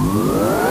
Música